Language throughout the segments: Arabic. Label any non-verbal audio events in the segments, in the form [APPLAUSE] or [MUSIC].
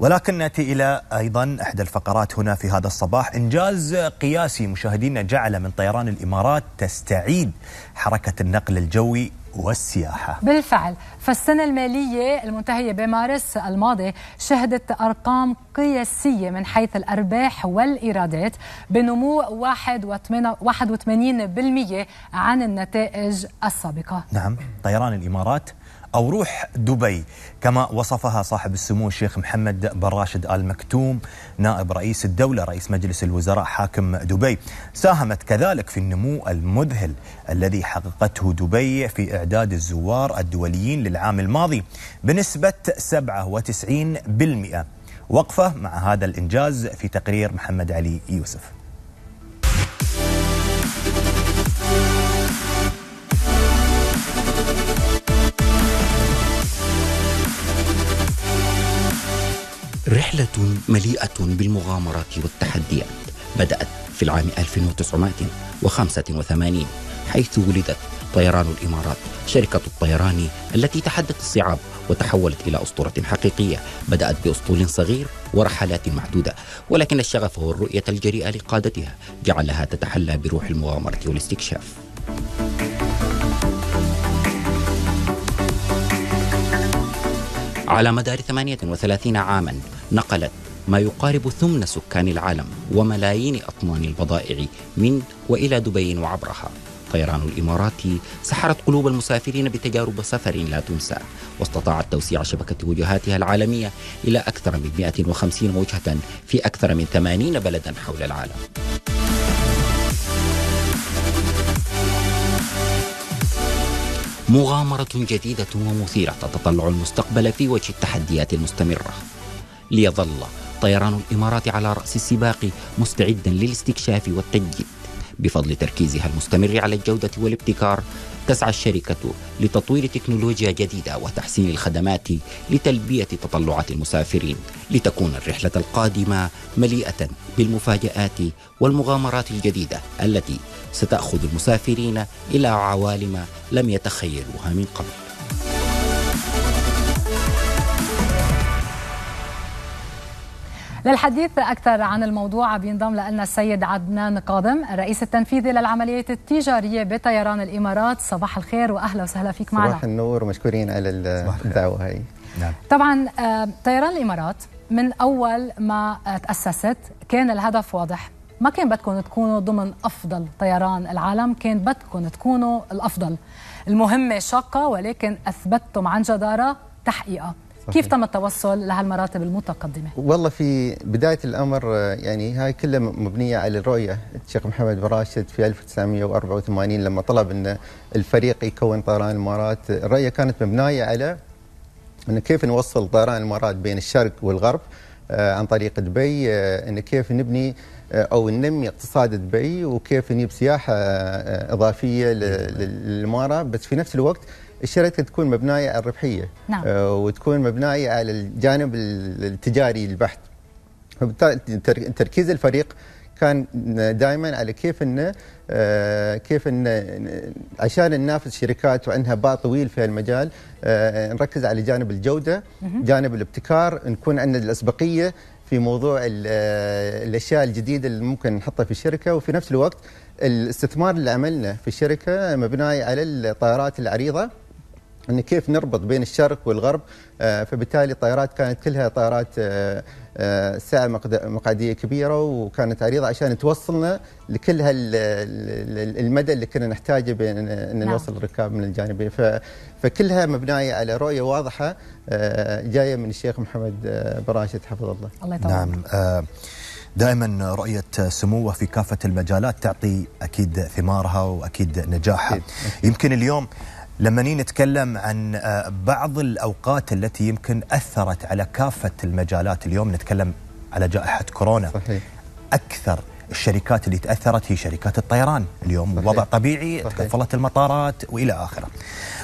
ولكن نأتي إلى أيضا إحدى الفقرات هنا في هذا الصباح. إنجاز قياسي مشاهدينا جعل من طيران الإمارات تستعيد حركة النقل الجوي والسياحة. بالفعل فالسنة المالية المنتهية بمارس الماضي شهدت أرقام قياسية من حيث الأرباح والإيرادات بنمو 81% عن النتائج السابقة. نعم طيران الإمارات أو روح دبي كما وصفها صاحب السمو الشيخ محمد بن راشد آل مكتوم نائب رئيس الدولة رئيس مجلس الوزراء حاكم دبي. ساهمت كذلك في النمو المذهل الذي حققته دبي في إعداد الزوار الدوليين للعام الماضي بنسبة 97% وقفة مع هذا الإنجاز في تقرير محمد علي يوسف. رحلة مليئة بالمغامرات والتحديات بدأت في العام 1985 حيث ولدت طيران الإمارات شركة الطيران التي تحدت الصعاب وتحولت إلى أسطورة حقيقية بدأت بأسطول صغير ورحلات محدودة ولكن الشغف والرؤية الجريئة لقادتها جعلها تتحلى بروح المغامرة والاستكشاف. على مدار 38 عاما نقلت ما يقارب ثمن سكان العالم وملايين أطنان البضائع من وإلى دبي وعبرها. طيران الإمارات سحرت قلوب المسافرين بتجارب سفر لا تنسى واستطاعت توسيع شبكة وجهاتها العالمية إلى أكثر من 150 وجهة في أكثر من 80 بلدا حول العالم. مغامرة جديدة ومثيرة تتطلع المستقبل في وجه التحديات المستمرة. ليظل طيران الإمارات على رأس السباق مستعدا للاستكشاف والتجديد. بفضل تركيزها المستمر على الجودة والابتكار تسعى الشركة لتطوير تكنولوجيا جديدة وتحسين الخدمات لتلبية تطلعات المسافرين لتكون الرحلة القادمة مليئة بالمفاجآت والمغامرات الجديدة التي ستأخذ المسافرين إلى عوالم لم يتخيلوها من قبل. للحديث أكثر عن الموضوع بينضم لنا السيد عدنان قادم الرئيس التنفيذي للعمليات التجارية بطيران الإمارات. صباح الخير وأهلا وسهلا فيك معنا. صباح النور ومشكورين على الدعوة هاي. نعم. طبعا آه، طيران الإمارات من أول ما تأسست كان الهدف واضح. ما كان بدكم تكونوا ضمن أفضل طيران العالم كان بدكم تكونوا الأفضل. المهمة شاقة ولكن أثبتتم عن جدارة تحقيقها صحيح. كيف تم التوصل لهالمراتب المتقدمة؟ والله في بداية الأمر يعني هاي كلها مبنية على الرؤية الشيخ محمد بن راشد في 1984 لما طلب أن الفريق يكون طيران الإمارات الرؤية كانت مبنية على أن كيف نوصل طيران الإمارات بين الشرق والغرب آه، عن طريق دبي آه، أن كيف نبني آه، أو ننمي اقتصاد دبي وكيف نجيب سياحة إضافية للاماره بس في نفس الوقت الشركة تكون مبنيه على الربحية نعم. آه، وتكون مبنيه على الجانب التجاري البحت فبالتالي تركيز الفريق كان دائما على كيف إنه آه، كيف إنه عشان ننافس شركات وعندها باع طويل في المجال آه، نركز على جانب الجودة جانب الابتكار نكون عندنا الأسبقية في موضوع الأشياء الجديدة اللي ممكن نحطها في الشركة. وفي نفس الوقت الاستثمار اللي عملنا في الشركة مبني على الطائرات العريضة. إن كيف نربط بين الشرق والغرب آه، فبالتالي الطائرات كانت كلها طائرات آه، آه، سعه مقعدية كبيرة وكانت عريضة عشان توصلنا لكل المدى اللي كنا نحتاجه بين ان نعم. نوصل الركاب من الجانبين فكلها مبنيه على رؤية واضحة جاية من الشيخ محمد بن راشد حفظه الله. الله يطول نعم دائما رؤية سموة في كافة المجالات تعطي أكيد ثمارها وأكيد نجاحها أكيد. أكيد. يمكن اليوم لما نتكلم عن آه، بعض الأوقات التي يمكن أثرت على كافة المجالات اليوم نتكلم على جائحة كورونا صحيح. أكثر الشركات اللي تأثرت هي شركات الطيران اليوم صحيح. وضع طبيعي صحيح. تكفلت المطارات وإلى آخره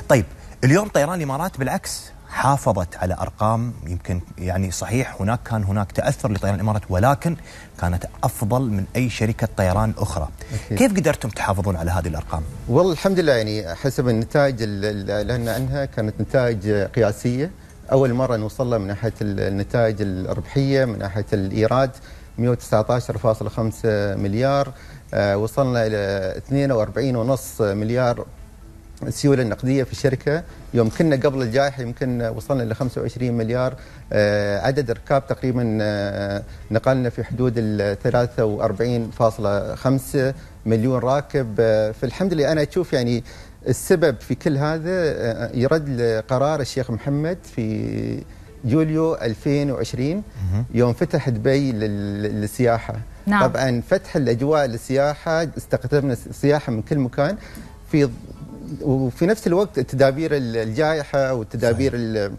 طيب اليوم طيران الإمارات بالعكس حافظت على أرقام يمكن يعني صحيح هناك كان هناك تأثر لطيران الإمارات ولكن كانت أفضل من أي شركة طيران أخرى. أكيد. كيف قدرتم تحافظون على هذه الأرقام؟ والله الحمد لله يعني حسب النتائج اللي اعلنا عنها كانت نتائج قياسية أول مرة نوصل له من ناحية النتائج الربحية من ناحية الإيراد 119.5 مليار آه، وصلنا إلى 42.5 مليار السيولة النقدية في الشركة. يوم كنا قبل الجائحة يمكن وصلنا ل 25 مليار. آه، عدد الركاب تقريبا آه، نقلنا في حدود ال 43.5 مليون راكب. فالحمد لله أنا أشوف يعني السبب في كل هذا يرد لقرار الشيخ محمد في يوليو 2020 يوم فتح دبي للسياحة. نعم. طبعا فتح الأجواء للسياحة استقطبنا السياحه من كل مكان. في وفي نفس الوقت التدابير الجائحة والتدابير صحيح.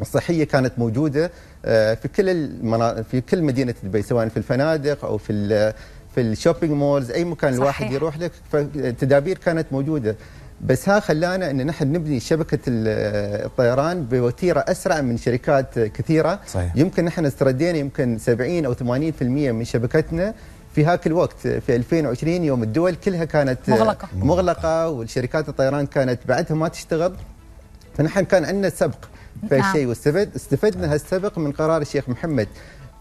الصحية كانت موجودة آه، في كل المنا... في كل مدينة دبي سواء في الفنادق أو في في ال shopping malls أي مكان صحيح. الواحد يروح لك فالتدابير كانت موجودة بس ها خلانا إن نحن نبني شبكة الطيران بوتيرة أسرع من شركات كثيرة صحيح. يمكن نحن استردينا يمكن 70 أو 80% من شبكتنا في هاك الوقت في 2020 يوم الدول كلها كانت مغلقة. مغلقة والشركات الطيران كانت بعدها ما تشتغل. فنحن كان عندنا سبق في نعم. الشيء واستفد استفدنا هالسبق من قرار الشيخ محمد.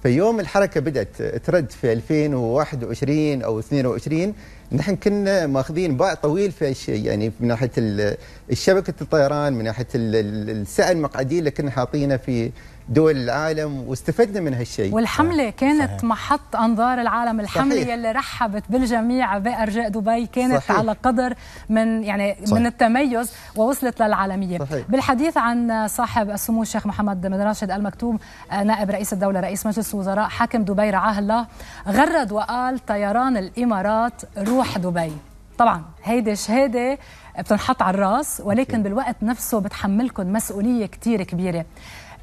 فيوم الحركة بدأت ترد في 2021 أو 22 نحن كنا ماخذين باع طويل في الشيء يعني من ناحية الشبكة الطيران من ناحية السعه المقعديه اللي كنا حاطينها في دول العالم واستفدنا من هالشيء والحملة كانت صحيح. محط أنظار العالم الحملة صحيح. يلي رحبت بالجميع بأرجاء دبي كانت صحيح. على قدر من يعني صحيح. من التميز ووصلت للعالمية صحيح. بالحديث عن صاحب السمو الشيخ محمد بن راشد المكتوم آه، نائب رئيس الدولة رئيس مجلس الوزراء حاكم دبي رعاه الله غرد وقال طيران الإمارات روح دبي طبعا هيدي شهاده بتنحط على الراس ولكن بالوقت نفسه بتحملكم مسؤولية كثير كبيرة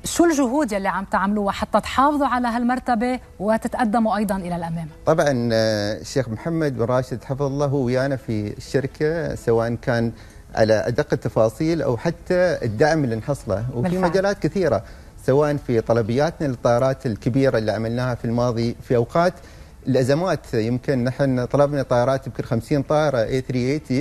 شو الجهود يلي عم تعملوها حتى تحافظوا على هالمرتبة وتتقدموا أيضا إلى الأمام؟ طبعا آه، الشيخ محمد بن راشد حفظ الله هو ويانا في الشركة سواء كان على أدق التفاصيل أو حتى الدعم اللي نحصله وفي بالفعل. مجالات كثيرة سواء في طلبياتنا للطائرات الكبيرة اللي عملناها في الماضي في أوقات الأزمات. يمكن نحن طلبنا طائرات يمكن 50 طائرة A380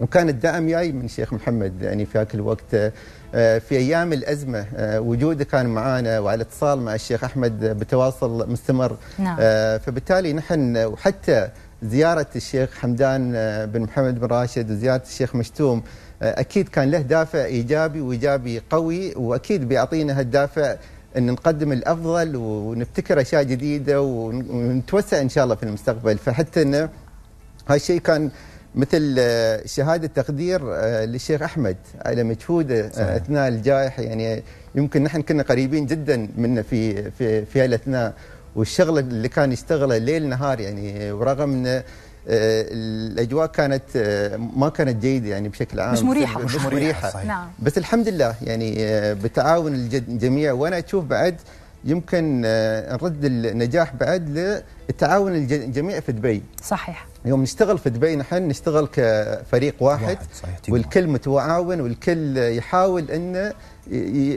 وكان الدعم جاي من شيخ محمد يعني في ذاك الوقت آه، في أيام الأزمة آه، وجوده كان معنا وعلى اتصال مع الشيخ أحمد بتواصل مستمر. نعم. آه، فبالتالي نحن وحتى زيارة الشيخ حمدان بن محمد بن راشد وزيارة الشيخ مشتوم أكيد كان له دافع إيجابي وإيجابي قوي وأكيد بيعطينا هالدافع إن نقدم الأفضل ونبتكر أشياء جديدة ونتوسع إن شاء الله في المستقبل. فحتى إنه هالشيء كان مثل آه، شهادة تقدير آه، للشيخ أحمد. على مجهوده آه، أثناء الجائحة يعني يمكن نحن كنا قريبين جدا منه في في في هالأثناء. والشغل اللي كان يشتغله ليل نهار يعني ورغم انه الأجواء كانت ما كانت جيدة يعني بشكل عام. مش مريحة مش مريحة نعم. بس الحمد لله يعني بتعاون الجميع. وأنا أشوف بعد يمكن نرد النجاح بعد للتعاون الجميع في دبي. صحيح. يوم نشتغل في دبي نحن نشتغل كفريق واحد, واحد صحيح والكل متعاون والكل يحاول إنه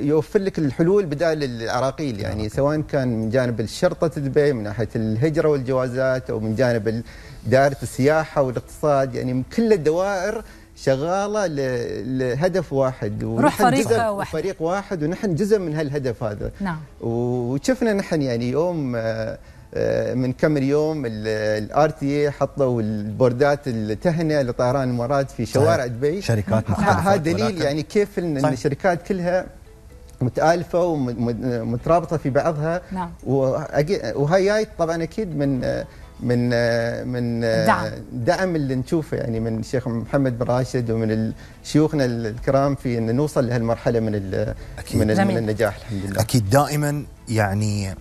يوفر لك الحلول بدال العراقيل. يعني سواء كان من جانب الشرطة دبي من ناحية الهجرة والجوازات أو من جانب دائرة السياحة والاقتصاد. يعني من كل الدوائر شغالة لهدف واحد. روح فريق واحد. فريق واحد ونحن جزء من هالهدف هذا. نعم. وشفنا نحن يعني يوم آه آه، من كم يوم ال RTA حطوا البوردات التهنئة لطيران الامارات في شوارع دبي. شركات هذا دليل يعني كيف إن الشركات كلها متآلفة ومترابطه في بعضها. نعم. وهي جاي طبعا أكيد من من من دعم. دعم اللي نشوفه يعني من الشيخ محمد بن راشد ومن شيوخنا الكرام في إن نوصل لهالمرحلة من أكيد. من, من النجاح الحمد لله. أكيد. دائما يعني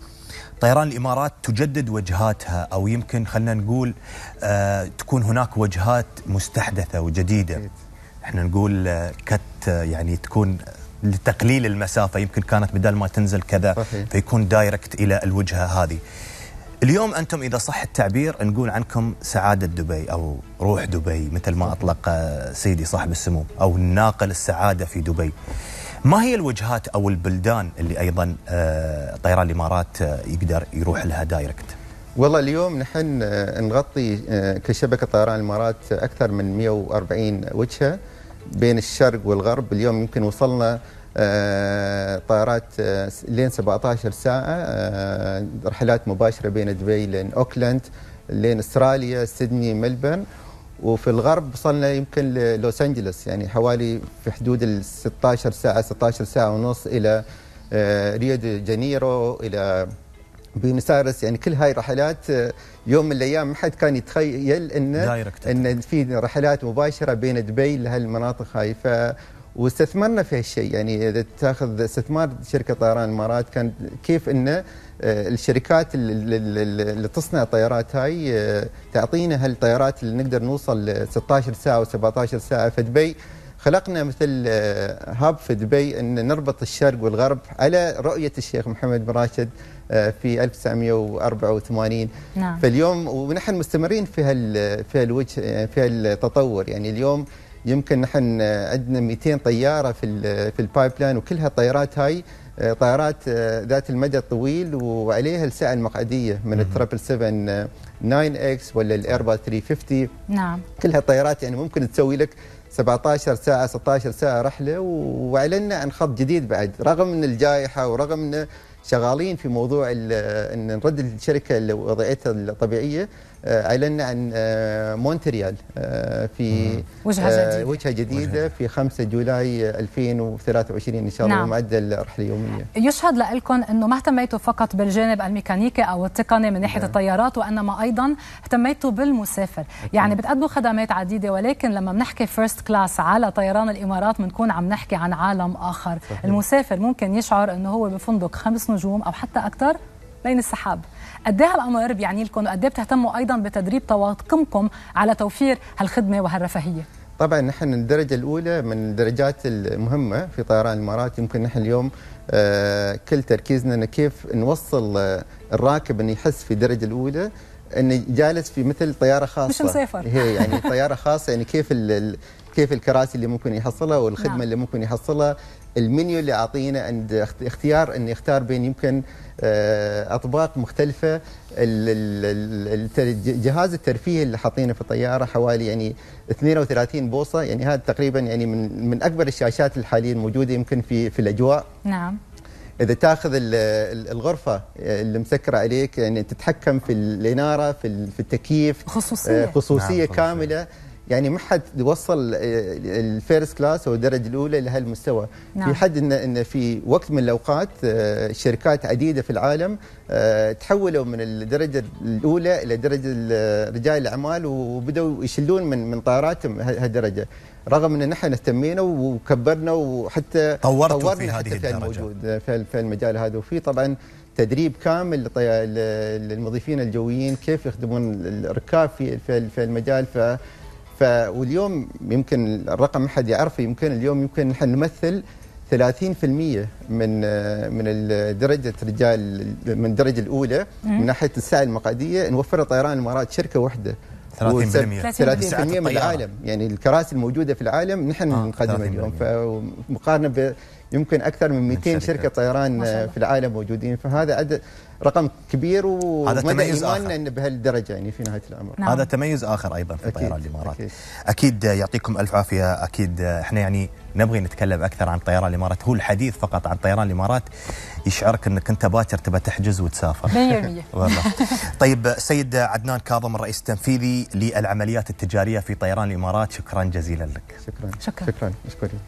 طيران الإمارات تجدد وجهاتها أو يمكن خلينا نقول آه تكون هناك وجهات مستحدثة وجديدة. إحنا نقول آه كت آه يعني تكون لتقليل المسافة يمكن كانت بدل ما تنزل كذا صحيح. فيكون دايركت إلى الوجهة هذه. اليوم أنتم إذا صح التعبير نقول عنكم سعادة دبي أو روح دبي مثل ما أطلق آه، سيدي صاحب السمو أو ناقل السعادة في دبي. ما هي الوجهات أو البلدان اللي أيضا آه، طيران الإمارات آه، يقدر يروح لها دايركت؟ والله اليوم نحن آه، نغطي كشبكه طيران الإمارات أكثر من 140 وجهة بين الشرق والغرب اليوم يمكن وصلنا طائرات لين 17 ساعة رحلات مباشرة بين دبي لين أوكلاند لين أستراليا سيدني ملبورن وفي الغرب وصلنا يمكن للوس انجلوس يعني حوالي في حدود ال 16 ساعة 16 ساعة ونص إلى آه، ريو دي جانيرو إلى بيونس آيرس. يعني كل هاي رحلات آه، يوم من الأيام ما حد كان يتخيل إن direct. إن في رحلات مباشرة بين دبي لهالمناطق هاي. ف واستثمرنا في هالشيء. يعني إذا تأخذ استثمار شركة طيران الإمارات كان كيف إنه الشركات اللي, تصنع الطيارات هاي آه، تعطينا هالطيارات اللي نقدر نوصل ل 16 ساعة و17 ساعة في دبي. خلقنا مثل آه، هاب في دبي إن نربط الشرق والغرب على رؤية الشيخ محمد بن راشد آه، في 1984 نعم. فاليوم ونحن مستمرين في هال في هالوجه في هالتطور. يعني اليوم يمكن نحن عندنا 200 طيارة في في ال pipeline وكلها الطيارات هاي آه، طائرات آه، ذات المدى الطويل وعليها السعه المقعدية من ال triple 7 9X ولا الايرباص 350 نعم. كلها الطيارات يعني ممكن تسوي لك 17 ساعة 16 ساعة رحلة وأعلنا عن خط جديد بعد رغم من الجائحة ورغم أن شغالين في موضوع ال- أن نرد الشركة لوضعيتها الطبيعية آه، أعلنا عن آه، مونتريال آه، في وجهة آه، جديدة. وجهة جديدة في 5 July 2023 إن شاء الله نعم. ومعدل رحلة يومية. يشهد لكم إنه ما اهتميتوا فقط بالجانب الميكانيكي أو التقني من ناحية الطيارات وإنما أيضا اهتميتوا بالمسافر، يعني بتقدموا خدمات عديدة ولكن لما بنحكي first class على طيران الإمارات بنكون عم نحكي عن عالم آخر، صحيح. المسافر ممكن يشعر إنه هو بفندق خمس نجوم أو حتى أكثر بين السحاب. قد إيه هالأمر بيعني لكم وقد إيه بتهتموا أيضا بتدريب طواقمكم على توفير هالخدمة وهالرفاهية؟ طبعا نحن الدرجة الأولى من الدرجات المهمة في طيران الإمارات يمكن نحن اليوم آه، كل تركيزنا أن كيف نوصل آه، الراكب أنه يحس في الدرجة الأولى أنه جالس في مثل طيارة خاصة. مش مسافر. هي يعني طيارة خاصة يعني كيف كيف الكراسي اللي ممكن يحصلها والخدمة نعم. اللي ممكن يحصلها المنيو اللي أعطينا عند اخت- اختيار أن يختار بين يمكن آه، أطباق مختلفة ال- ال- ال- الت- جهاز الترفيه اللي حاطينه في الطيارة حوالي يعني 32 بوصة يعني هذا تقريبا يعني من من أكبر الشاشات الحالية الموجودة يمكن في في الأجواء نعم إذا تأخذ ال- ال- الغرفة اللي مسكرة عليك يعني تتحكم في الإنارة في ال- في التكييف خصوصية. آه، خصوصية نعم، نعم خصوصية. يعني ما حد يوصل ال first class أو الدرجة الأولى لهالمستوى نعم. في حد ان إن في وقت من الأوقات آه، شركات عديدة في العالم آه، تحولوا من الدرجة الأولى إلى درجة ال- رجال الأعمال وبدأوا يشيلون من من طائراتهم هالدرجة رغم إن نحن اهتمينا وكبرنا وحتى طورتوا في طورنا هذه حتى في الدرجة. الموجود في في المجال هذا وفي طبعا تدريب كامل للمضيفين الجويين كيف يخدمون الركاب في في في المجال ف ف واليوم يمكن الرقم ما حد يعرفه يمكن اليوم يمكن نحن نمثل 30% من من درجة رجال من الدرجه الأولى من ناحية السعه المقعدية. نوفرها طيران الإمارات شركة واحدة. 30% 30% سعة من. العالم. يعني الكراسي الموجودة في العالم نحن آه، نقدمها 30%. اليوم فمقارنة ب يمكن أكثر من 200 شركة. شركة طيران شاء الله. في العالم موجودين فهذا عدد رقم كبير ومدى تميز آخر. إيماننا انه بهالدرجة يعني في نهاية الأمر نعم. هذا تميز آخر أيضا في أكيد، طيران الإمارات أكيد. أكيد يعطيكم ألف عافية أكيد إحنا يعني نبغي نتكلم أكثر عن طيران الإمارات هو الحديث فقط عن طيران الإمارات يشعرك إنك أنت باكر تبى تحجز وتسافر 100% [LAUGHS] والله طيب سيد عدنان كاظم الرئيس التنفيذي للعمليات التجارية في طيران الإمارات شكرا جزيلا لك شكرا شكراً. شكرا مشكورين